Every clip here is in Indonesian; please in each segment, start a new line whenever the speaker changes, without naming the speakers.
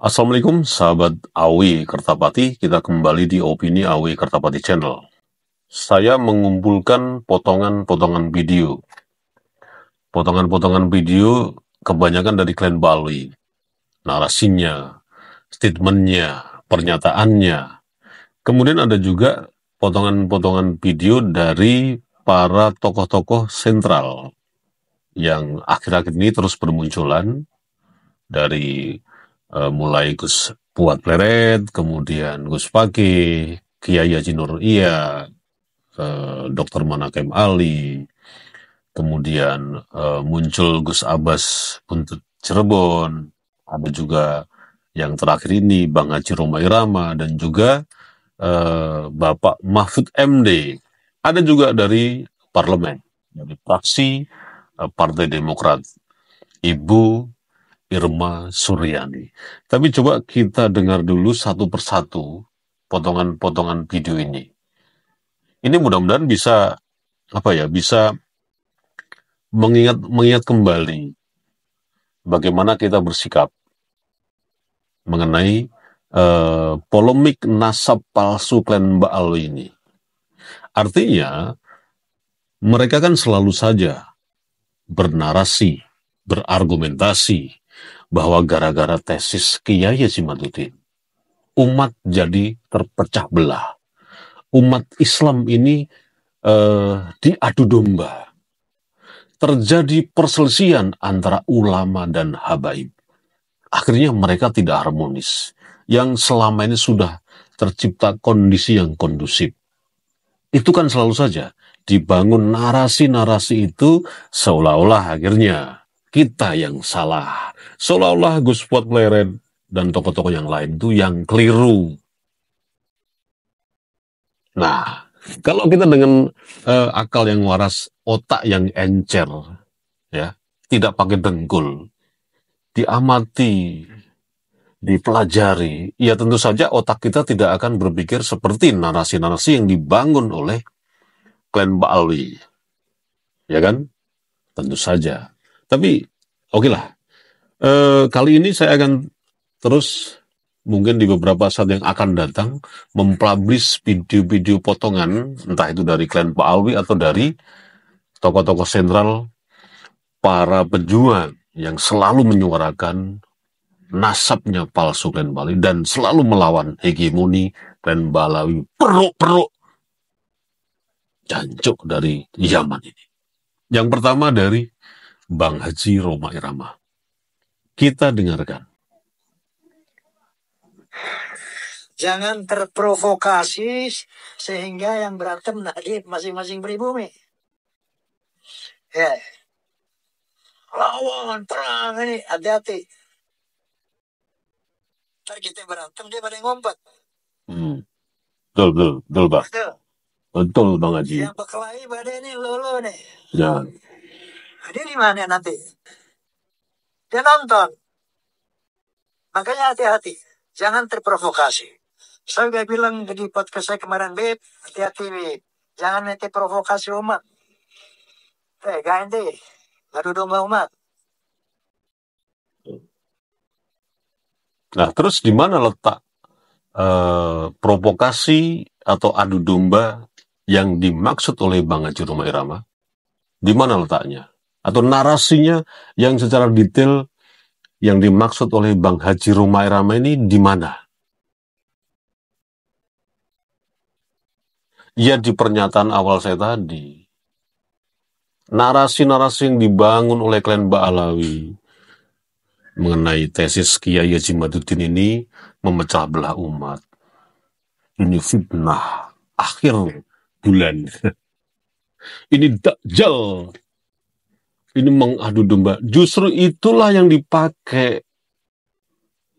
Assalamualaikum sahabat Awi Kertapati, kita kembali di Opini Awi Kertapati Channel. Saya mengumpulkan potongan-potongan video. Potongan-potongan video kebanyakan dari klan Bali. Narasinya, statementnya, pernyataannya. Kemudian ada juga potongan-potongan video dari para tokoh-tokoh sentral yang akhir-akhir ini terus bermunculan dari uh, mulai Gus Puat Pleret, kemudian Gus Pake, Kiai Haji Nur Iya, uh, Dr. Manakem Ali, kemudian uh, muncul Gus Abbas untuk Cirebon, ada juga yang terakhir ini Bang Haji Romai Rama dan juga Bapak Mahfud MD. Ada juga dari parlemen, dari fraksi Partai Demokrat, Ibu Irma Suryani. Tapi coba kita dengar dulu satu persatu potongan-potongan video ini. Ini mudah-mudahan bisa apa ya, bisa mengingat mengingat kembali bagaimana kita bersikap mengenai uh, polemik nasab palsu klan Alwi ini. Artinya mereka kan selalu saja bernarasi, berargumentasi, bahwa gara-gara tesis Kiai Haji umat jadi terpecah belah. Umat Islam ini uh, diadu domba. Terjadi perselisihan antara ulama dan habaib. Akhirnya mereka tidak harmonis. Yang selama ini sudah tercipta kondisi yang kondusif. Itu kan selalu saja dibangun narasi-narasi itu seolah-olah akhirnya kita yang salah. Seolah-olah Gus Fuad Pleret dan tokoh-tokoh yang lain itu yang keliru. Nah, kalau kita dengan uh, akal yang waras, otak yang encer, ya, tidak pakai dengkul, diamati, dipelajari, ya tentu saja otak kita tidak akan berpikir seperti narasi-narasi yang dibangun oleh klan Baalwi. Ya kan? Tentu saja. Tapi oke okay lah. E, kali ini saya akan terus mungkin di beberapa saat yang akan datang mempublish video-video potongan entah itu dari klan Pak Alwi atau dari tokoh-tokoh sentral para pejuang yang selalu menyuarakan nasabnya palsu klan Bali dan selalu melawan hegemoni klan Balawi peruk-peruk jancuk dari Yaman ini. Yang pertama dari Bang Haji Roma Irama. Kita dengarkan.
Jangan terprovokasi sehingga yang berantem nanti masing-masing pribumi. Ya. Lawan perang ini hati-hati. Ntar kita berantem dia pada ngompat.
Hmm. Betul, betul, betul, Pak. Betul. Betul, Bang Haji.
Yang berkelahi pada ini lolo nih.
Ya.
Dia di mana nanti? Dia nonton. Makanya hati-hati. Jangan terprovokasi. Saya udah bilang di podcast saya kemarin, Beb, hati-hati, Beb. Jangan nanti provokasi umat. Eh, ganti. Baru domba umat.
Nah, terus di mana letak uh, provokasi atau adu domba yang dimaksud oleh Bang Haji Roma Irama? Di mana letaknya? Atau narasinya yang secara detail yang dimaksud oleh Bang Haji Rumai Rama ini di mana? Ya di pernyataan awal saya tadi. Narasi-narasi yang dibangun oleh klan Ba'alawi mengenai tesis Kiai Haji Maduddin ini memecah belah umat. Ini fitnah akhir bulan. Ini dakjal ini mengadu domba. Justru itulah yang dipakai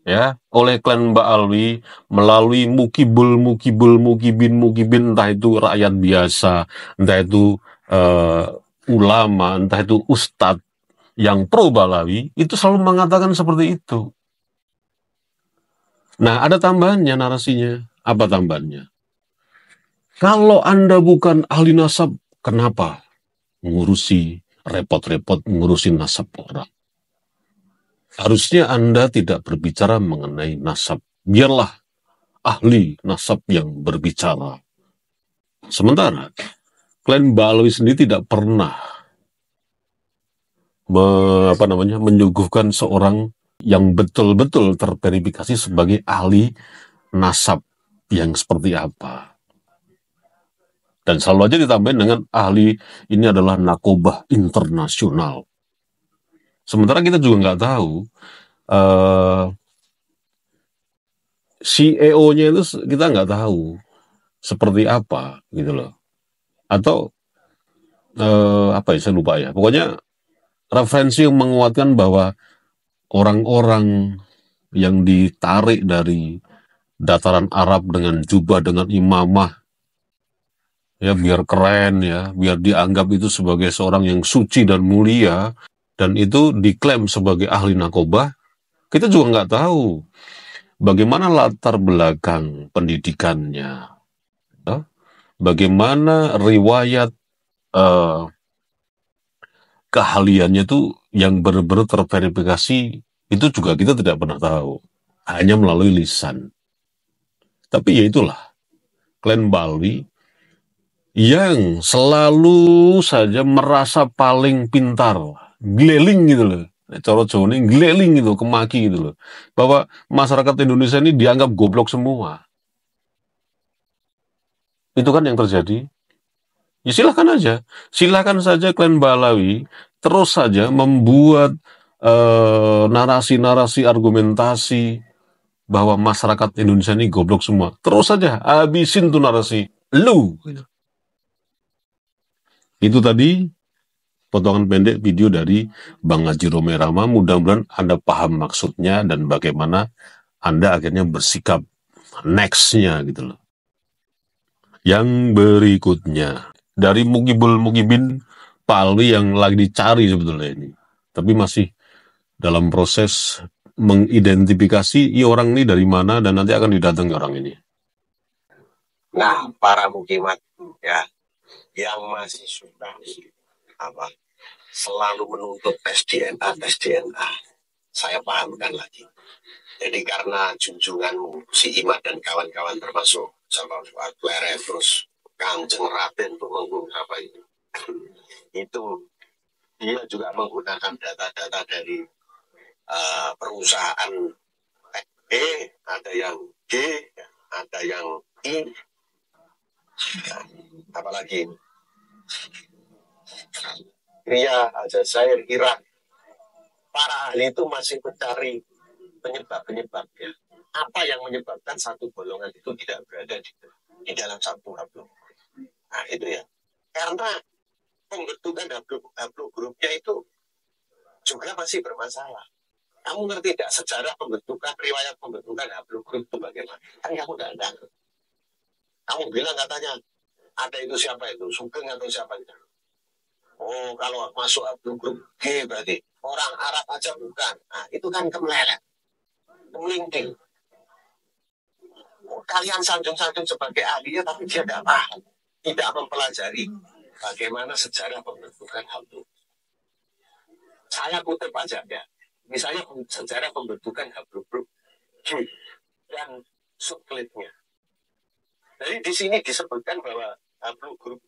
ya oleh klan Mbak Alwi melalui mukibul mukibul mukibin mukibin entah itu rakyat biasa entah itu uh, ulama entah itu ustadz yang pro Balawi itu selalu mengatakan seperti itu. Nah ada tambahannya narasinya apa tambahannya? Kalau anda bukan ahli nasab, kenapa ngurusi repot-repot ngurusin nasab orang. harusnya Anda tidak berbicara mengenai nasab. Biarlah ahli nasab yang berbicara. Sementara klien Balawi sendiri tidak pernah me, apa namanya menyuguhkan seorang yang betul-betul terverifikasi sebagai ahli nasab yang seperti apa. Dan selalu aja ditambahin dengan ahli ini adalah nakobah internasional. Sementara kita juga nggak tahu uh, CEO-nya itu kita nggak tahu seperti apa gitu loh. Atau uh, apa ya saya lupa ya. Pokoknya referensi yang menguatkan bahwa orang-orang yang ditarik dari dataran Arab dengan jubah dengan imamah ya biar keren ya biar dianggap itu sebagai seorang yang suci dan mulia dan itu diklaim sebagai ahli narkoba kita juga nggak tahu bagaimana latar belakang pendidikannya ya? bagaimana riwayat uh, keahliannya itu yang benar-benar terverifikasi itu juga kita tidak pernah tahu hanya melalui lisan tapi ya itulah Klan Bali yang selalu saja merasa paling pintar, gleling gitu loh. Coro Jawa ini gleling gitu, kemaki gitu loh. Bahwa masyarakat Indonesia ini dianggap goblok semua. Itu kan yang terjadi. Ya silahkan aja. Silahkan saja klan Balawi terus saja membuat eh, narasi-narasi uh, argumentasi bahwa masyarakat Indonesia ini goblok semua. Terus saja habisin tuh narasi. Lu. Itu tadi potongan pendek video dari Bang Haji Romerama. Mudah-mudahan Anda paham maksudnya dan bagaimana Anda akhirnya bersikap nextnya gitu loh. Yang berikutnya dari Mugibul Mugibin Palwi yang lagi dicari sebetulnya ini. Tapi masih dalam proses mengidentifikasi i orang ini dari mana dan nanti akan didatangi orang ini.
Nah, para mukimat ya yang masih suka apa selalu menuntut tes DNA, tes DNA. Saya pahamkan lagi. Jadi karena junjunganmu si Imad dan kawan-kawan termasuk sama Fuad terus Kanjeng Raden untuk mengungkap apa itu. itu dia juga menggunakan data-data dari uh, perusahaan E, ada yang G, ada yang I, apalagi Ria, Aljazair, Irak. Para ahli itu masih mencari penyebab-penyebabnya. Apa yang menyebabkan satu golongan itu tidak berada di, di dalam satu hablum. Nah, itu ya. Karena pembentukan hablum grupnya itu juga masih bermasalah. Kamu ngerti tidak sejarah pembentukan, riwayat pembentukan hablum grup itu bagaimana? Kan kamu tidak tahu. Kamu bilang katanya, ada itu siapa itu, Sugeng atau siapa itu. Oh, kalau masuk grup G berarti. Orang Arab aja bukan. Nah, itu kan kemelelet. Kemelingking. Oh, kalian sanjung-sanjung sebagai ahlinya, tapi dia tidak paham. Tidak mempelajari bagaimana sejarah pembentukan hablum. Saya kutip aja ya Misalnya sejarah pembentukan haplogrup dan subklitnya. Jadi di sini disebutkan bahwa haplogrup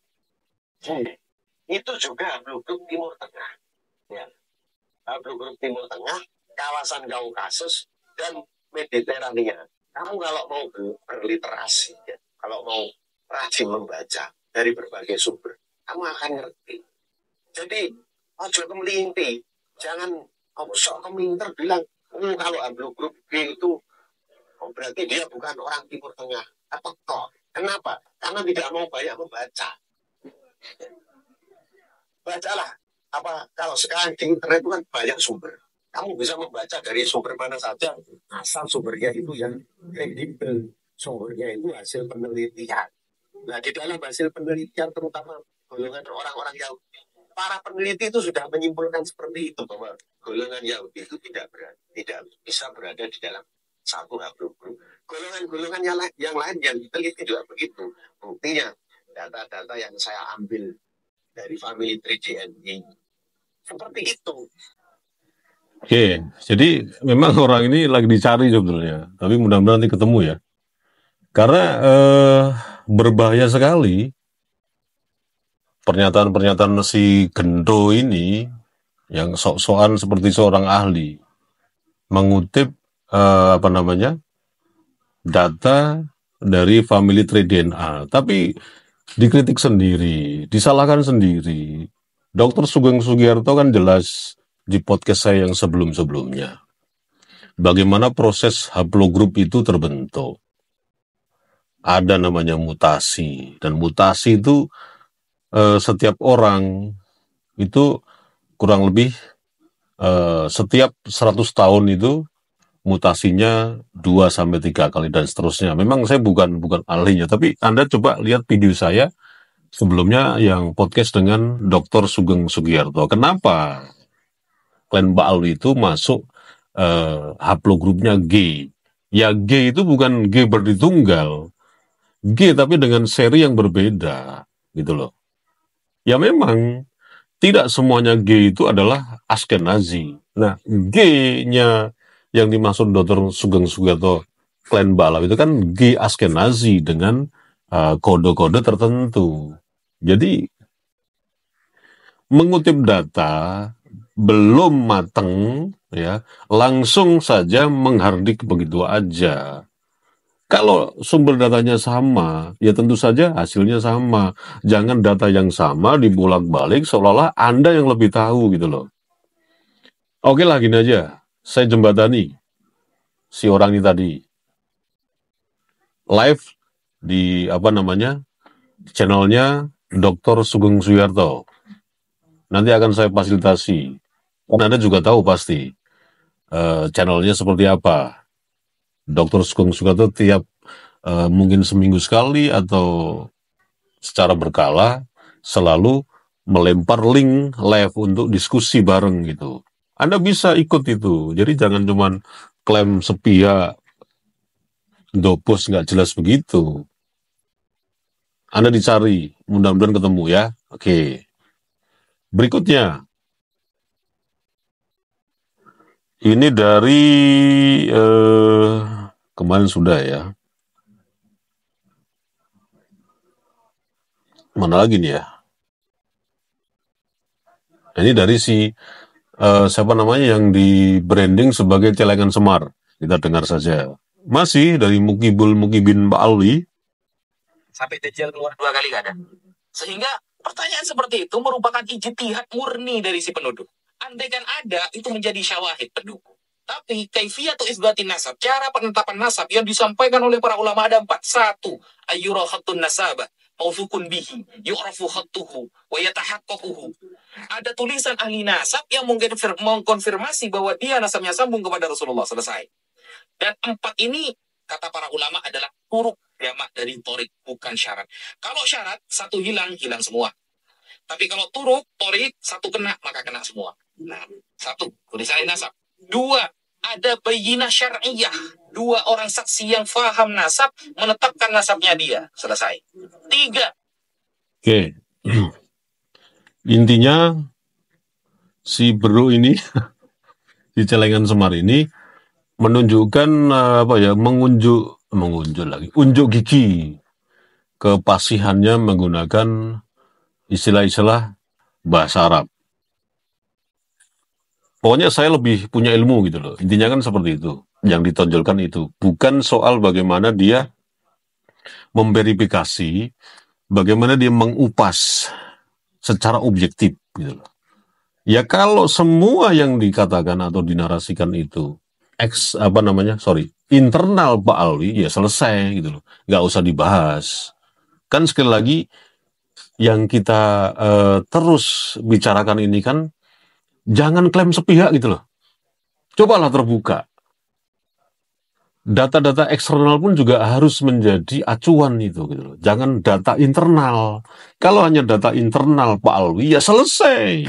itu juga haplogrup Timur Tengah. Ya. Haplogrup Timur Tengah, kawasan Kaukasus dan Mediterania. Kamu kalau mau berliterasi, ya, kalau mau rajin membaca dari berbagai sumber, kamu akan ngerti. Jadi, ojo kemelinti, jangan kamu sok keminter bilang oh, kalau Amblo Group itu oh, berarti dia bukan orang Timur Tengah atau kok kenapa? Karena tidak mau banyak membaca. Bacalah. Apa kalau sekarang di internet itu kan banyak sumber. Kamu bisa membaca dari sumber mana saja. Asal sumbernya itu yang kredibel. Sumbernya itu hasil penelitian. Nah di dalam hasil penelitian terutama golongan orang-orang yang para peneliti itu sudah menyimpulkan seperti itu bahwa golongan Yahudi itu tidak berada, tidak bisa berada di dalam satu grup. Golongan-golongan yang, yang lain yang diteliti juga begitu. Buktinya data-data yang saya ambil dari family tree DNA seperti itu.
Oke, jadi memang orang ini lagi dicari sebetulnya, tapi mudah-mudahan nanti ketemu ya. Karena eh, berbahaya sekali pernyataan-pernyataan si Gendo ini yang sok-sokan seperti seorang ahli mengutip eh, apa namanya data dari family tree DNA, tapi dikritik sendiri, disalahkan sendiri. Dokter Sugeng Sugiarto kan jelas di podcast saya yang sebelum-sebelumnya. Bagaimana proses haplogroup itu terbentuk. Ada namanya mutasi, dan mutasi itu eh, setiap orang itu kurang lebih eh, setiap 100 tahun itu mutasinya 2 sampai 3 kali dan seterusnya. Memang saya bukan bukan ahlinya, tapi Anda coba lihat video saya sebelumnya yang podcast dengan Dr. Sugeng Sugiarto. Kenapa klan Baal itu masuk eh, haplogrupnya G? Ya G itu bukan G berditunggal. G tapi dengan seri yang berbeda gitu loh. Ya memang tidak semuanya G itu adalah Askenazi. Nah, G-nya yang dimaksud Dr. Sugeng Sugiarto klan Bala itu kan G Askenazi dengan uh, kode-kode tertentu. Jadi mengutip data belum mateng ya, langsung saja menghardik begitu aja. Kalau sumber datanya sama, ya tentu saja hasilnya sama. Jangan data yang sama dibolak-balik seolah-olah Anda yang lebih tahu gitu loh. Oke lah gini aja, saya jembatani si orang ini tadi. Live di apa namanya channelnya Dr. Sugeng Suyarto. Nanti akan saya fasilitasi. Anda juga tahu pasti uh, channelnya seperti apa. Dr. Sugeng Suyarto tiap uh, mungkin seminggu sekali atau secara berkala selalu melempar link live untuk diskusi bareng gitu. Anda bisa ikut itu. Jadi jangan cuman klaim sepihak dobos nggak jelas begitu. Anda dicari, mudah-mudahan ketemu ya. Oke. Berikutnya. Ini dari eh, kemarin sudah ya. Mana lagi nih ya? Ini dari si uh, siapa namanya yang di branding sebagai celengan Semar. Kita dengar saja. Masih dari Mukibul Mukibin Mbak Alwi.
Sampai Dajjal keluar dua kali ada. Sehingga pertanyaan seperti itu merupakan ijtihad murni dari si penuduh. Andaikan ada, itu menjadi syawahid pendukung. Tapi kaifiyatu isbatin nasab, cara penetapan nasab yang disampaikan oleh para ulama ada empat. Satu, ayyurahatun nasabah mawfukun bihi yu'rafu khattuhu wa yatahaqqaquhu. Ada tulisan ahli nasab yang mengkonfirmasi bahwa dia nasabnya sambung kepada Rasulullah selesai. Dan empat ini kata para ulama adalah turuk jamak dari torik bukan syarat. Kalau syarat satu hilang hilang semua. Tapi kalau turuk torik satu kena maka kena semua. Nah, satu tulisan nasab. Dua ada bayina syariah. Dua orang saksi yang faham nasab menetapkan nasabnya dia. Selesai. Tiga.
Oke. Intinya si Bro ini di Celengan Semar ini menunjukkan eh, apa ya mengunjuk mengunjuk lagi unjuk gigi kepasihannya menggunakan istilah-istilah bahasa Arab. Pokoknya saya lebih punya ilmu gitu loh. Intinya kan seperti itu. Yang ditonjolkan itu. Bukan soal bagaimana dia memverifikasi, bagaimana dia mengupas secara objektif gitu loh. Ya kalau semua yang dikatakan atau dinarasikan itu ex apa namanya sorry internal Pak Alwi ya selesai gitu loh nggak usah dibahas kan sekali lagi yang kita uh, terus bicarakan ini kan jangan klaim sepihak gitu loh. Cobalah terbuka. Data-data eksternal pun juga harus menjadi acuan itu gitu loh. Jangan data internal. Kalau hanya data internal Pak Alwi ya selesai.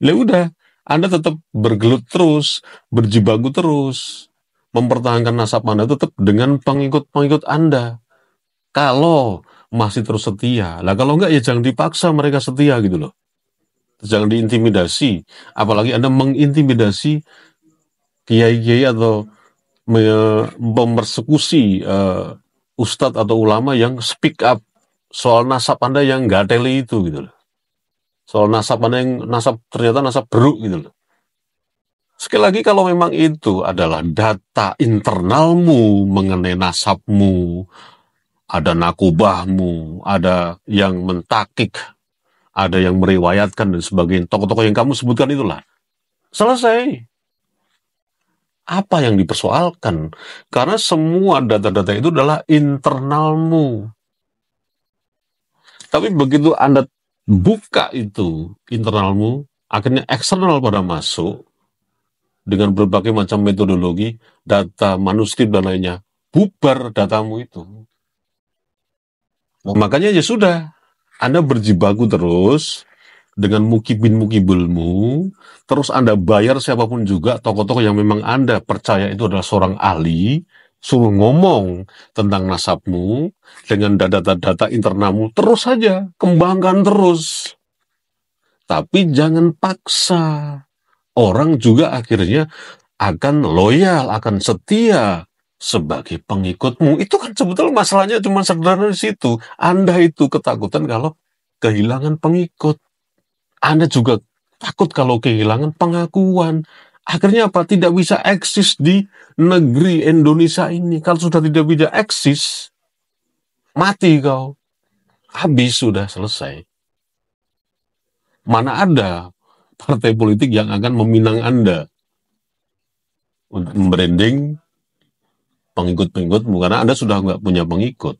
Ya udah, Anda tetap bergelut terus, berjibaku terus, mempertahankan nasab Anda tetap dengan pengikut-pengikut Anda. Kalau masih terus setia, lah kalau enggak ya jangan dipaksa mereka setia gitu loh. Jangan diintimidasi. Apalagi Anda mengintimidasi kiai-kiai atau me- memersekusi uh, ustadz atau ulama yang speak up soal nasab Anda yang nggak teli itu gitu loh. Soal nasab Anda yang nasab ternyata nasab beruk gitu loh. Sekali lagi kalau memang itu adalah data internalmu mengenai nasabmu, ada nakubahmu, ada yang mentakik, ada yang meriwayatkan dan sebagainya. Tokoh-tokoh yang kamu sebutkan itulah. Selesai. Apa yang dipersoalkan? Karena semua data-data itu adalah internalmu. Tapi begitu Anda buka itu internalmu, akhirnya eksternal pada masuk, dengan berbagai macam metodologi, data manuskrip dan lainnya, bubar datamu itu. Makanya ya sudah, Anda berjibaku terus dengan mukibin-mukibulmu, terus Anda bayar siapa pun juga, tokoh-tokoh yang memang Anda percaya itu adalah seorang ahli, suruh ngomong tentang nasabmu dengan data-data internalmu, terus saja, kembangkan terus. Tapi jangan paksa orang juga akhirnya akan loyal, akan setia sebagai pengikutmu. Itu kan sebetulnya masalahnya cuma sederhana di situ. Anda itu ketakutan kalau kehilangan pengikut. Anda juga takut kalau kehilangan pengakuan. Akhirnya apa? Tidak bisa eksis di negeri Indonesia ini. Kalau sudah tidak bisa eksis, mati kau. Habis sudah selesai. Mana ada partai politik yang akan meminang Anda untuk membranding pengikut-pengikutmu karena Anda sudah nggak punya pengikut.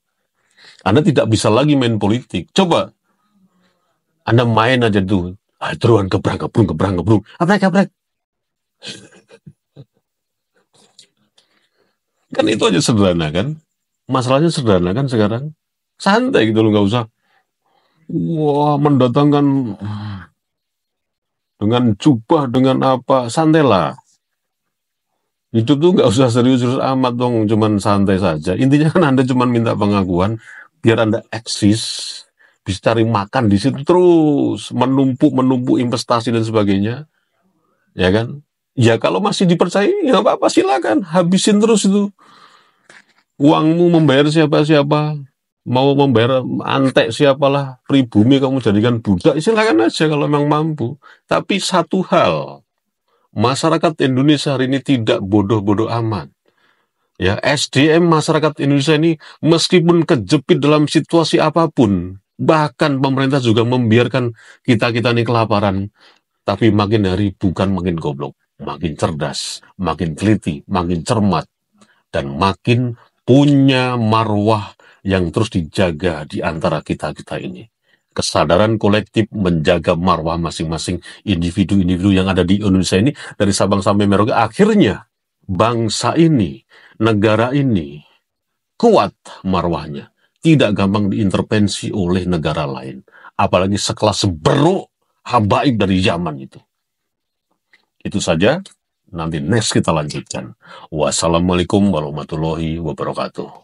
Anda tidak bisa lagi main politik. Coba Anda main aja tuh. Ah, teruan kebrang, kebrung, kebrang, kebrung. Apa kabrang? kan itu aja sederhana kan? Masalahnya sederhana kan sekarang? Santai gitu loh, nggak usah. Wah, mendatangkan dengan jubah, dengan apa, santailah. Hidup tuh nggak usah serius-serius amat dong, cuman santai saja. Intinya kan Anda cuman minta pengakuan, biar Anda eksis, bisa cari makan di situ terus, menumpuk, menumpuk investasi dan sebagainya. Ya kan? Ya kalau masih dipercaya, ya apa-apa silakan, habisin terus itu. Uangmu membayar siapa-siapa, mau membayar antek siapalah pribumi kamu jadikan budak silakan aja kalau memang mampu tapi satu hal masyarakat Indonesia hari ini tidak bodoh-bodoh amat ya SDM masyarakat Indonesia ini meskipun kejepit dalam situasi apa pun bahkan pemerintah juga membiarkan kita-kita ini kelaparan tapi makin hari bukan makin goblok makin cerdas makin teliti makin cermat dan makin punya marwah yang terus dijaga di antara kita-kita ini. Kesadaran kolektif menjaga marwah masing-masing individu-individu yang ada di Indonesia ini dari Sabang sampai Merauke. Akhirnya bangsa ini, negara ini kuat marwahnya. Tidak gampang diintervensi oleh negara lain. Apalagi sekelas beruk habaib dari zaman itu. Itu saja. Nanti next kita lanjutkan. Wassalamualaikum warahmatullahi wabarakatuh.